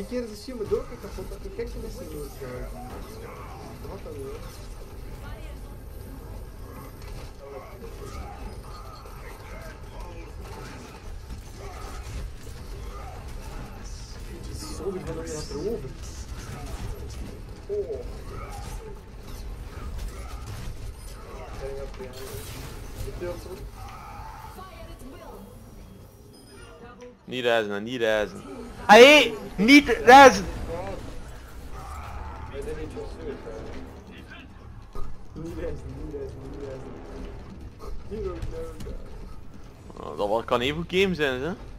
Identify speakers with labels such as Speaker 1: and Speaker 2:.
Speaker 1: die keer is de stream door kapot. Kijk je mensen niet. Wat dan weer? Zo, achterover. Oh. Je.
Speaker 2: Niet reizen, niet reizen. Hey, niet
Speaker 1: no.
Speaker 2: Oh, dat kan even game zijn, hè?